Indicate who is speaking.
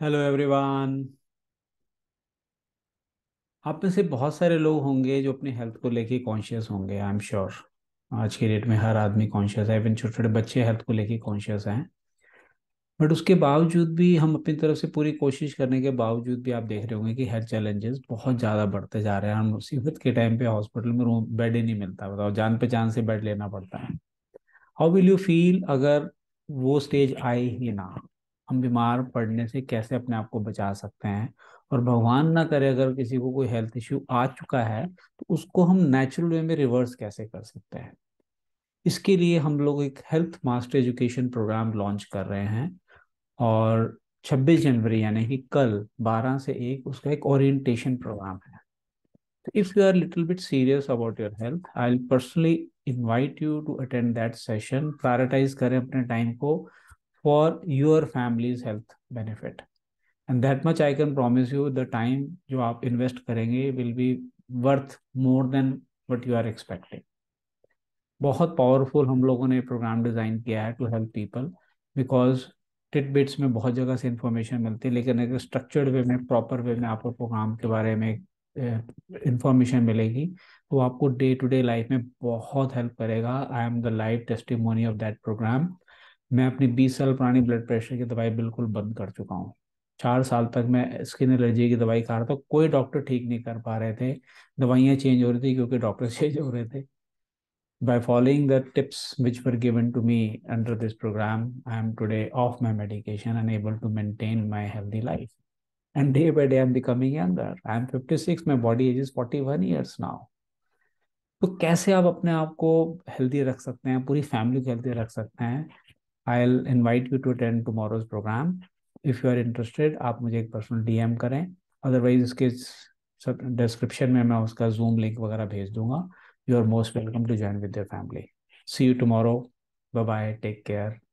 Speaker 1: Hello everyone आप में से बहुत सारे लोग होंगे जो अपनी हेल्थ को लेके कॉन्शियस होंगे आई एम श्योर आज के डेट में हर आदमी कॉन्शियस है इवन छोटे छोटे बच्चे हेल्थ को लेके कॉन्शियस हैं। बट उसके बावजूद भी हम अपनी तरफ़ से पूरी कोशिश करने के बावजूद भी आप देख रहे होंगे कि हेल्थ चैलेंजेस बहुत ज़्यादा बढ़ते जा रहे हैं। हम मुसीबत के टाइम पे हॉस्पिटल में रूम बेड ही नहीं मिलता, बताओ जान पहचान से बेड लेना पड़ता है। हाउ विल यू फील अगर वो स्टेज आए ही ना? हम बीमार पड़ने से कैसे अपने आप को बचा सकते हैं? और भगवान ना करे अगर किसी को कोई हेल्थ इश्यू आ चुका है तो उसको हम नेचुरल वे में रिवर्स कैसे कर सकते हैं? इसके लिए हम लोग एक health master education programme launch कर रहे हैं और 26 जनवरी यानी कि कल 12 से 1 उसका एक ओरिएंटेशन प्रोग्राम है। तो if you are little bit serious about your health I will personally invite you to attend that session prioritise करें अपने टाइम को। For your families health benefit and that much I can promise you the time जो आप invest करेंगे will be worth more than what you are expecting बहुत powerful हम लोगों ने प्रोग्राम डिज़ाइन किया है to help people because titbits में बहुत जगह से इंफॉर्मेशन मिलती है, लेकिन अगर स्ट्रक्चर्ड वे में प्रॉपर वे में आपको प्रोग्राम के बारे में इंफॉर्मेशन मिलेगी तो आपको डे टू डे लाइफ में बहुत हेल्प करेगा. I am the live testimony of that program मैं अपनी 20 साल पुरानी ब्लड प्रेशर की दवाई बिल्कुल बंद कर चुका हूँ। चार साल तक मैं स्किन एलर्जी की दवाई खा रहा था, कोई डॉक्टर ठीक नहीं कर पा रहे थे। दवाइयाँ चेंज हो रही थी क्योंकि डॉक्टर चेंज हो रहे थे। By following the tips which were given to me under this program I am today off my medication and able to maintain my healthy life and day by day I am becoming younger I am fifty six my body age is forty one years now तो कैसे आप अपने आप को healthy रख सकते हैं, पूरी फैमिली को हेल्दी रख सकते हैं? I'll invite you to attend tomorrow's program if you are interested आप मुझे एक पर्सनल डीएम करें. अदरवाइज़ इसके डिस्क्रिप्शन में मैं उसका जूम लिंक वगैरह भेज दूँगा. You are most welcome to join with your family. See you tomorrow. Bye bye take care.